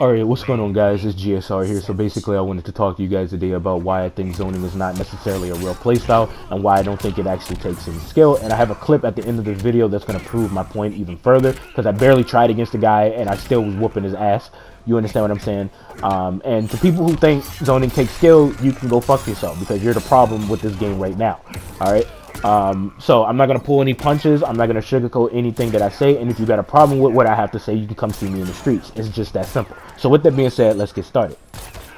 Alright, what's going on guys? It's GSR here. So basically I wanted to talk to you guys today about why I think zoning is not necessarily a real playstyle and why I don't think it actually takes any skill. And I have a clip at the end of this video that's going to prove my point even further because I barely tried against the guy and I still was whooping his ass. You understand what I'm saying? Um, and to people who think zoning takes skill, you can go fuck yourself because you're the problem with this game right now. Alright? Um, so I'm not gonna pull any punches. I'm not gonna sugarcoat anything that I say. And if you got a problem with what I have to say, you can come see me in the streets. It's just that simple. So with that being said, let's get started.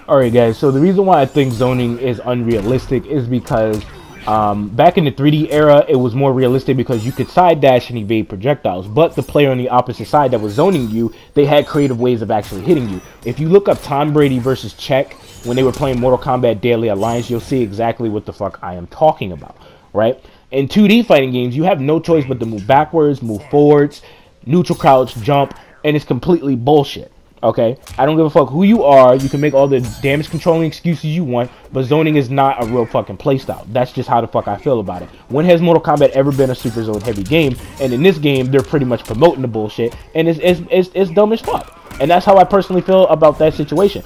Alright guys, so the reason why I think zoning is unrealistic is because um, back in the 3D era, it was more realistic because you could side dash and evade projectiles. But the player on the opposite side that was zoning you, they had creative ways of actually hitting you. If you look up Tom Brady versus Czech when they were playing Mortal Kombat Deadly Alliance, you'll see exactly what the fuck I am talking about right? In 2D fighting games, you have no choice but to move backwards, move forwards, neutral crouch, jump, and it's completely bullshit. Okay, I don't give a fuck who you are. You can make all the damage controlling excuses you want, but zoning is not a real fucking playstyle. That's just how the fuck I feel about it. When has Mortal Kombat ever been a super zone heavy game? And in this game, they're pretty much promoting the bullshit, and it's it's it's, it's dumb as fuck. And that's how I personally feel about that situation.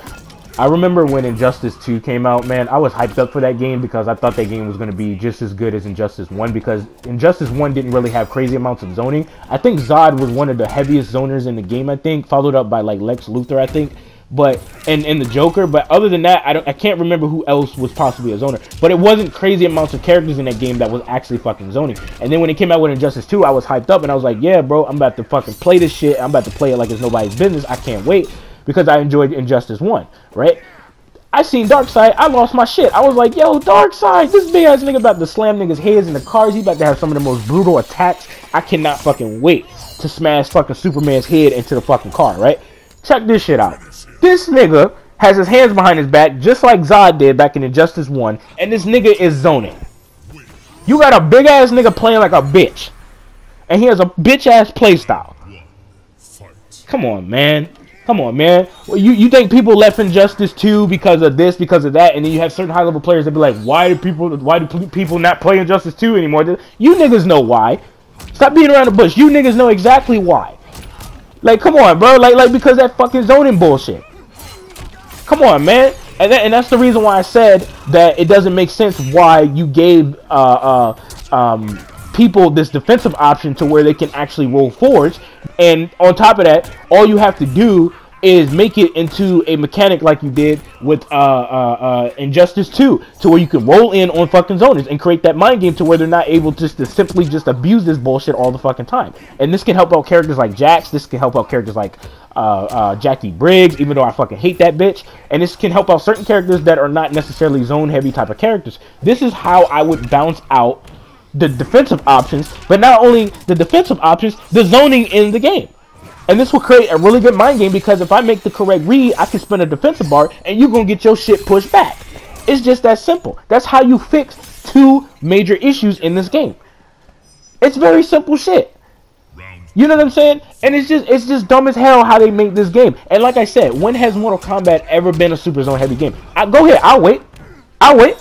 I remember when Injustice 2 came out, man, I was hyped up for that game because I thought that game was going to be just as good as Injustice 1 because Injustice 1 didn't really have crazy amounts of zoning. I think Zod was one of the heaviest zoners in the game, I think, followed up by like Lex Luthor, I think. But and and the Joker, but other than that, I don't I can't remember who else was possibly a zoner. But it wasn't crazy amounts of characters in that game that was actually fucking zoning. And then when it came out with Injustice 2, I was hyped up and I was like, yeah, bro, I'm about to fucking play this shit. I'm about to play it like it's nobody's business. I can't wait because I enjoyed Injustice 1, right? I seen Darkseid, I lost my shit. I was like, yo, Darkseid, this big ass nigga about to slam niggas' heads in the cars. He about to have some of the most brutal attacks. I cannot fucking wait to smash fucking Superman's head into the fucking car, right? Check this shit out. This nigga has his hands behind his back, just like Zod did back in Injustice 1, and this nigga is zoning. You got a big ass nigga playing like a bitch. And he has a bitch ass playstyle. Come on, man. Come on, man. Well, you, you think people left Injustice 2 because of this, because of that, and then you have certain high-level players that be like, why do people why do people not play Injustice 2 anymore? You niggas know why. Stop beating around the bush. You niggas know exactly why. Like, come on, bro. Like, like because that fucking zoning bullshit. Come on, man. And, that, and that's the reason why I said that it doesn't make sense why you gave uh, uh, um, people this defensive option to where they can actually roll forwards. And on top of that, all you have to do is make it into a mechanic like you did with uh, uh, uh, Injustice 2, to where you can roll in on fucking zoners and create that mind game to where they're not able just to simply just abuse this bullshit all the fucking time. And this can help out characters like Jax. This can help out characters like uh, uh, Jacqui Briggs, even though I fucking hate that bitch. And this can help out certain characters that are not necessarily zone heavy type of characters. This is how I would bounce out the defensive options, but not only the defensive options, the zoning in the game. And this will create a really good mind game because if I make the correct read, I can spin a defensive bar and you're going to get your shit pushed back. It's just that simple. That's how you fix two major issues in this game. It's very simple shit. You know what I'm saying? And it's just it's just dumb as hell how they make this game. And like I said, when has Mortal Kombat ever been a Super Zone heavy game? I, go ahead, I'll wait. I'll wait.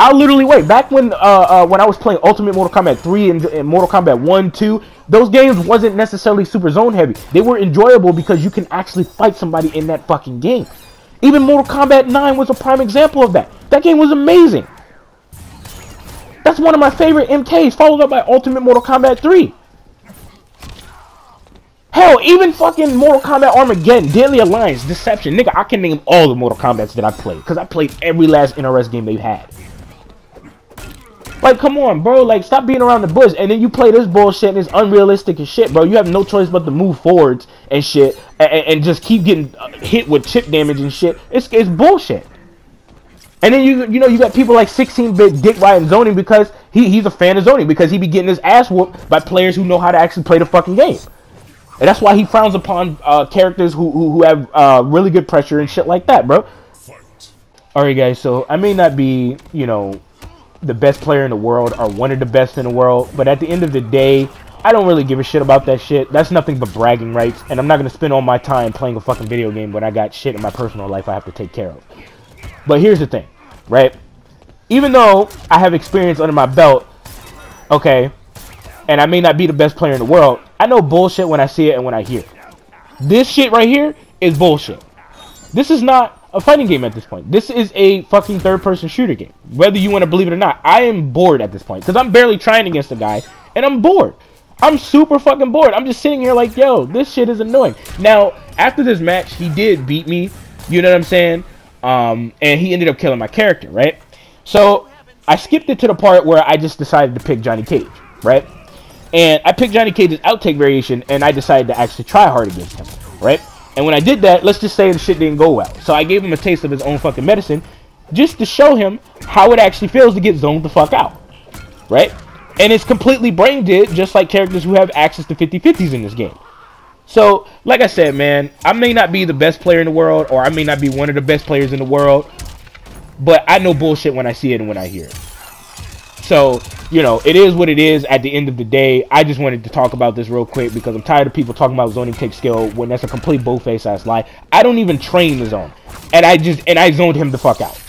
I literally wait. Back when uh, uh, when I was playing Ultimate Mortal Kombat 3 and, and, Mortal Kombat 1, 2, those games wasn't necessarily super zone heavy. They were enjoyable because you can actually fight somebody in that fucking game. Even Mortal Kombat 9 was a prime example of that. That game was amazing. That's one of my favorite MKs, followed up by Ultimate Mortal Kombat 3. Hell, even fucking Mortal Kombat Armageddon, Deadly Alliance, Deception. Nigga, I can name all the Mortal Kombats that I played. Because I played every last NRS game they've had. Like, come on, bro. Like, stop being around the bush. And then you play this bullshit and it's unrealistic and shit, bro. You have no choice but to move forwards and shit. And, and just keep getting uh, hit with chip damage and shit. It's, it's bullshit. And then you you know you got people like 16-bit Dick Ryan zoning because he, he's a fan of zoning because he be getting his ass whooped by players who know how to actually play the fucking game. And that's why he frowns upon uh, characters who, who, who have uh, really good pressure and shit like that, bro. Alright guys, so I may not be, you know, the best player in the world or one of the best in the world. But at the end of the day, I don't really give a shit about that shit. That's nothing but bragging rights. And I'm not going to spend all my time playing a fucking video game when I got shit in my personal life I have to take care of. But here's the thing, right? Even though I have experience under my belt, okay, and I may not be the best player in the world, I know bullshit when I see it and when I hear it. This shit right here is bullshit. This is not a fighting game at this point. This is a fucking third person shooter game. Whether you want to believe it or not, I am bored at this point because I'm barely trying against a guy and I'm bored. I'm super fucking bored. I'm just sitting here like, yo, this shit is annoying. Now, after this match, he did beat me. You know what I'm saying? Um, and he ended up killing my character, right? So I skipped it to the part where I just decided to pick Johnny Cage, right? And I picked Johnny Cage's outtake variation, and I decided to actually try hard against him, right? And when I did that, let's just say the shit didn't go well. So I gave him a taste of his own fucking medicine, just to show him how it actually feels to get zoned the fuck out, right? And it's completely brain dead, just like characters who have access to 50-50s in this game. So, like I said, man, I may not be the best player in the world, or I may not be one of the best players in the world, but I know bullshit when I see it and when I hear it. So, you know, it is what it is at the end of the day. I just wanted to talk about this real quick because I'm tired of people talking about zoning take skill when that's a complete bullface ass lie. I don't even train the zone. And I just, and I zoned him the fuck out.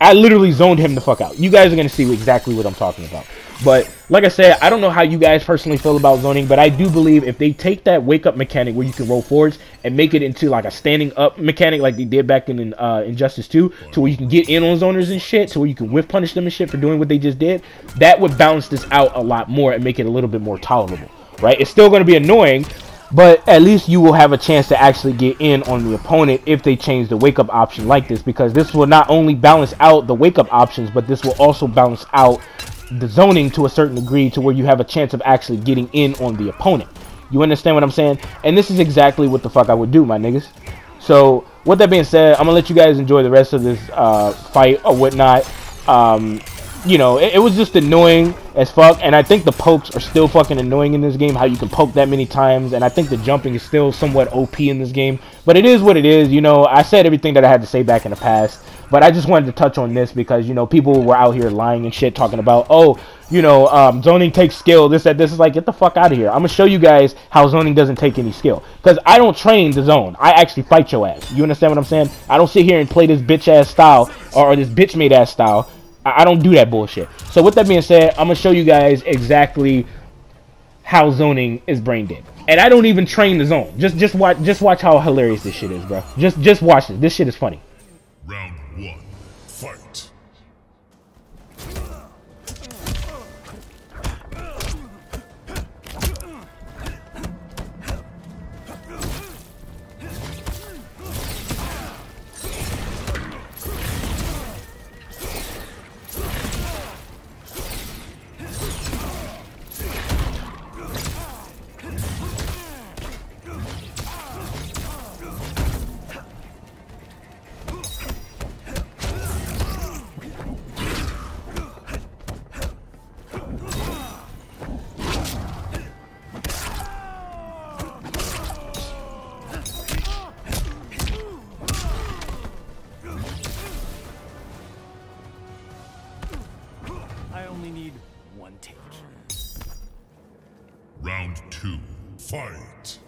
I literally zoned him the fuck out. You guys are going to see exactly what I'm talking about. But like I said, I don't know how you guys personally feel about zoning, but I do believe if they take that wake up mechanic where you can roll forwards and make it into like a standing up mechanic like they did back in uh, Injustice 2, to where you can get in on zoners and shit, to where you can whiff punish them and shit for doing what they just did, that would balance this out a lot more and make it a little bit more tolerable, right? It's still going to be annoying, but at least you will have a chance to actually get in on the opponent if they change the wake up option like this because this will not only balance out the wake up options but this will also balance out the zoning to a certain degree to where you have a chance of actually getting in on the opponent. You understand what i'm saying? And this is exactly what the fuck i would do my niggas. So with that being said i'm gonna let you guys enjoy the rest of this uh, fight or whatnot. Um, you know, it, it, was just annoying as fuck. And I think the pokes are still fucking annoying in this game. How you can poke that many times, and I think the jumping is still somewhat OP in this game. But it is what it is. You know, I said everything that I had to say back in the past, but I just wanted to touch on this because you know people were out here lying and shit, talking about oh, you know, um, zoning takes skill. This that this is like get the fuck out of here. I'm gonna show you guys how zoning doesn't take any skill because I don't train the zone. I actually fight your ass. You understand what I'm saying? I don't sit here and play this bitch ass style or, or this bitch made ass style I don't do that bullshit. So with that being said, I'm gonna show you guys exactly how zoning is brain dead. And I don't even train the zone. Just just watch just watch how hilarious this shit is, bro. Just just watch it. This shit is funny. Round two, fight!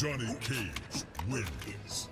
Johnny Cage wins.